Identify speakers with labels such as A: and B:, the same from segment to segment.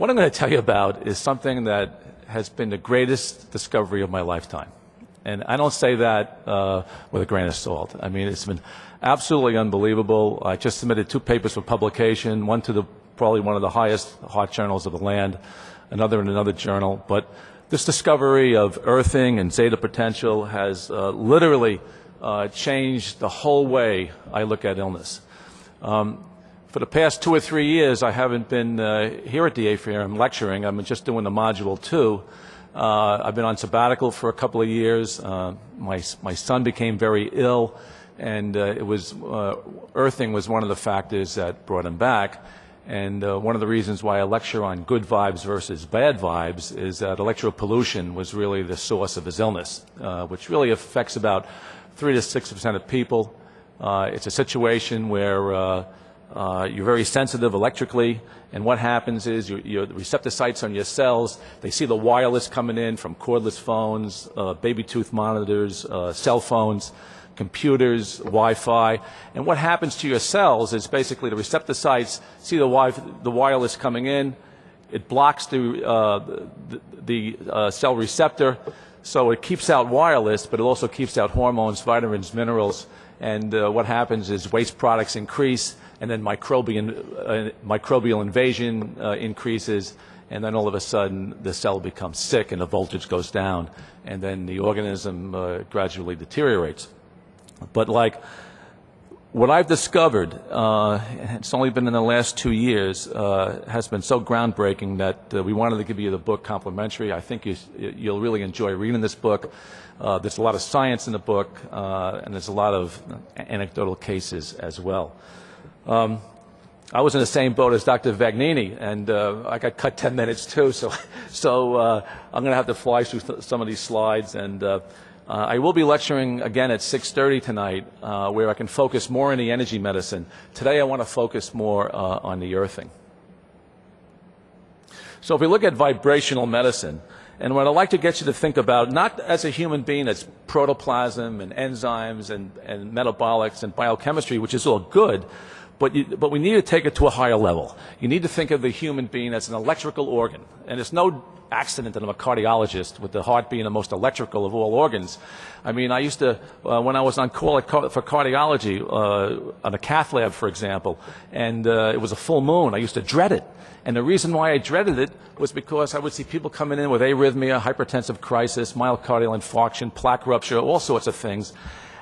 A: What I'm going to tell you about is something that has been the greatest discovery of my lifetime. And I don't say that uh, with a grain of salt. I mean, it's been absolutely unbelievable. I just submitted two papers for publication, one to the probably one of the highest hot journals of the land, another in another journal. But this discovery of earthing and zeta potential has uh, literally uh, changed the whole way I look at illness. Um, for the past two or three years, I haven't been uh, here at the A4M lecturing. I'm just doing the module two. Uh, I've been on sabbatical for a couple of years. Uh, my, my son became very ill, and uh, it was, uh, earthing was one of the factors that brought him back. And uh, one of the reasons why I lecture on good vibes versus bad vibes is that electropollution was really the source of his illness, which really affects about 3 to 6 percent of people. it's a situation where uh, you're very sensitive electrically, and what happens is your, your receptor sites on your cells, they see the wireless coming in from cordless phones, uh, baby tooth monitors, uh, cell phones, computers, Wi-Fi, and what happens to your cells is basically the receptor sites see the, wi- the wireless coming in, it blocks the, uh, the, the uh, cell receptor, so it keeps out wireless, but it also keeps out hormones, vitamins, minerals, and uh, what happens is waste products increase, and then microbial, uh, microbial invasion uh, increases, and then all of a sudden the cell becomes sick and the voltage goes down, and then the organism uh, gradually deteriorates. But like what I've discovered, uh, it's only been in the last two years, uh, has been so groundbreaking that uh, we wanted to give you the book complimentary. I think you, will really enjoy reading this book. there's a lot of science in the book, and there's a lot of anecdotal cases as well. Um, I was in the same boat as Dr. Vagnini, and uh, I got cut 10 minutes too, so, so uh, I'm going to have to fly through th- some of these slides. And uh, I will be lecturing again at 6.30 tonight, uh, where I can focus more on the energy medicine. Today I want to focus more uh, on the earthing. So if we look at vibrational medicine, and what I'd like to get you to think about, not as a human being as protoplasm and enzymes and, and metabolics and biochemistry, which is all good, but, you, but we need to take it to a higher level. You need to think of the human being as an electrical organ. And it's no accident that I'm a cardiologist, with the heart being the most electrical of all organs. I mean, I used to, uh, when I was on call for cardiology, uh, on a cath lab, for example, and uh, it was a full moon, I used to dread it. And the reason why I dreaded it was because I would see people coming in with arrhythmia, hypertensive crisis, myocardial infarction, plaque rupture, all sorts of things.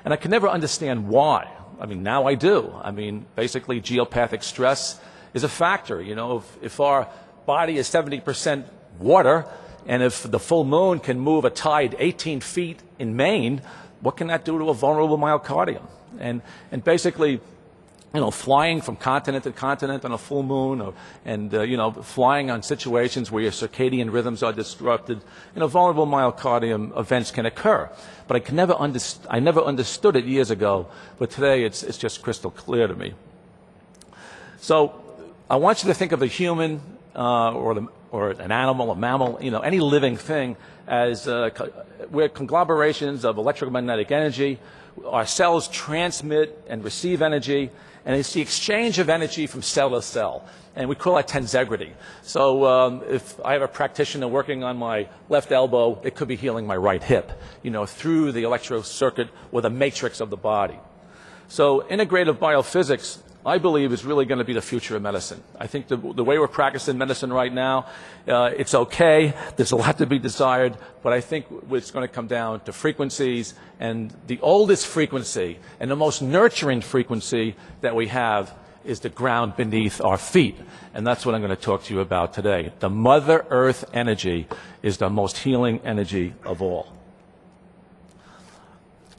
A: And I could never understand why. I mean, now I do. I mean, basically, geopathic stress is a factor. You know, if, if our body is 70% water, and if the full moon can move a tide 18 feet in Maine, what can that do to a vulnerable myocardium? And, and basically, you know, flying from continent to continent on a full moon, or, and uh, you know, flying on situations where your circadian rhythms are disrupted, you know, vulnerable myocardium events can occur. But I, can never underst- I never understood it years ago, but today it's, it's just crystal clear to me. So I want you to think of a human uh, or, the, or an animal, a mammal, you know, any living thing as uh, we're conglomerations of electromagnetic energy. Our cells transmit and receive energy and it's the exchange of energy from cell to cell. And we call that tensegrity. So um, if I have a practitioner working on my left elbow, it could be healing my right hip, you know, through the electro circuit or the matrix of the body. So integrative biophysics I believe is really going to be the future of medicine. I think the, the way we're practicing medicine right now, uh, it's okay. There's a lot to be desired, but I think it's going to come down to frequencies, and the oldest frequency and the most nurturing frequency that we have is the ground beneath our feet. And that's what I'm going to talk to you about today. The Mother Earth energy is the most healing energy of all.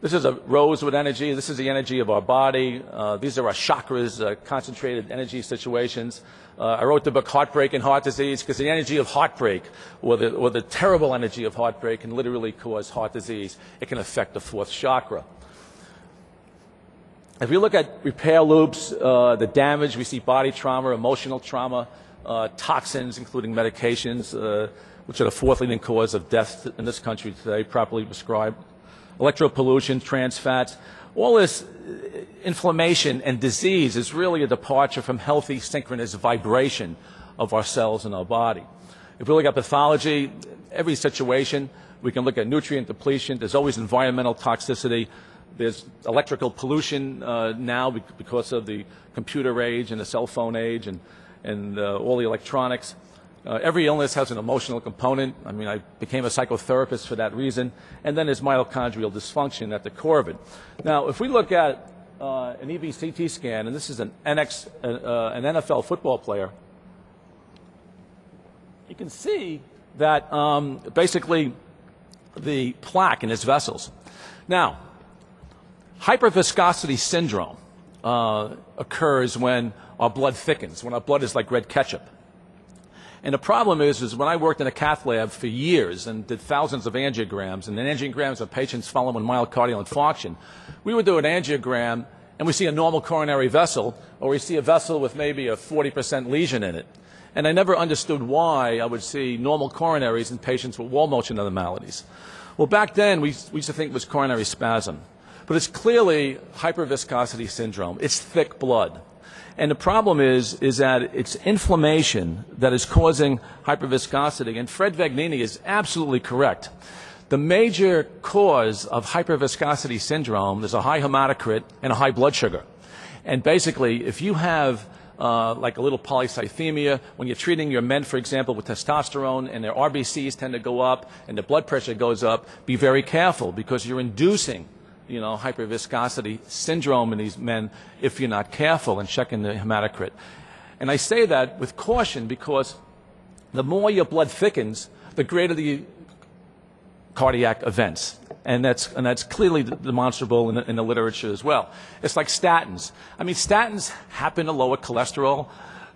A: This is a rose with energy. This is the energy of our body. Uh, these are our chakras, uh, concentrated energy situations. Uh, I wrote the book Heartbreak and Heart Disease because the energy of heartbreak or the, or the terrible energy of heartbreak can literally cause heart disease. It can affect the fourth chakra. If we look at repair loops, uh, the damage, we see body trauma, emotional trauma, uh, toxins, including medications, uh, which are the fourth leading cause of death in this country today, properly prescribed electropollution, trans fats, all this inflammation and disease is really a departure from healthy synchronous vibration of our cells and our body. If we look at pathology, every situation, we can look at nutrient depletion. There's always environmental toxicity. There's electrical pollution uh, now because of the computer age and the cell phone age and, and uh, all the electronics. Uh, every illness has an emotional component. I mean, I became a psychotherapist for that reason. And then there's mitochondrial dysfunction at the core of it. Now, if we look at uh, an EBCT scan, and this is an, NX, uh, an NFL football player, you can see that um, basically the plaque in his vessels. Now, hyperviscosity syndrome uh, occurs when our blood thickens, when our blood is like red ketchup. And the problem is, is when I worked in a cath lab for years and did thousands of angiograms, and then angiograms of patients following myocardial infarction, we would do an angiogram and we see a normal coronary vessel, or we see a vessel with maybe a 40% lesion in it. And I never understood why I would see normal coronaries in patients with wall motion abnormalities. Well, back then, we, we used to think it was coronary spasm. But it's clearly hyperviscosity syndrome. It's thick blood. And the problem is, is that it's inflammation that is causing hyperviscosity. And Fred Vagnini is absolutely correct. The major cause of hyperviscosity syndrome is a high hematocrit and a high blood sugar. And basically, if you have uh, like a little polycythemia, when you're treating your men, for example, with testosterone and their RBCs tend to go up and the blood pressure goes up, be very careful because you're inducing you know, hyperviscosity syndrome in these men if you're not careful and checking the hematocrit. And I say that with caution because the more your blood thickens, the greater the cardiac events. And that's, and that's clearly demonstrable in the, in the literature as well. It's like statins. I mean, statins happen to lower cholesterol,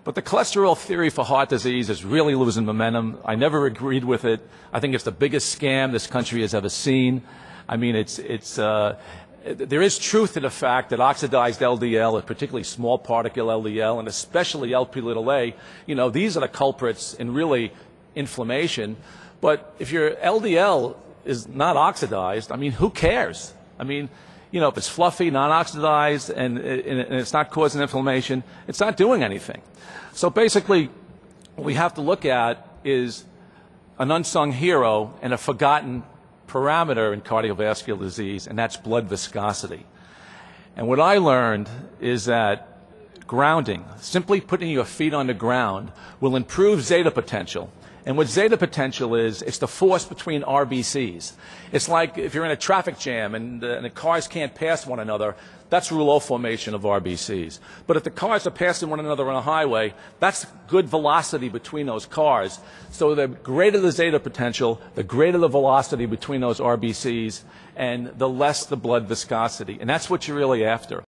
A: but the cholesterol theory for heart disease is really losing momentum. I never agreed with it. I think it's the biggest scam this country has ever seen. I mean, it's, it's, uh, there is truth to the fact that oxidized LDL, particularly small particle LDL, and especially LP little a, you know, these are the culprits in really inflammation. But if your LDL is not oxidized, I mean, who cares? I mean, you know, if it's fluffy, non-oxidized, and, and it's not causing inflammation, it's not doing anything. So basically, what we have to look at is an unsung hero and a forgotten parameter in cardiovascular disease, and that's blood viscosity. And what I learned is that grounding, simply putting your feet on the ground, will improve zeta potential. And what zeta potential is, it's the force between RBCs. It's like if you're in a traffic jam and, uh, and the cars can't pass one another, that's rouleau formation of RBCs. But if the cars are passing one another on a highway, that's good velocity between those cars. So the greater the zeta potential, the greater the velocity between those RBCs, and the less the blood viscosity. And that's what you're really after.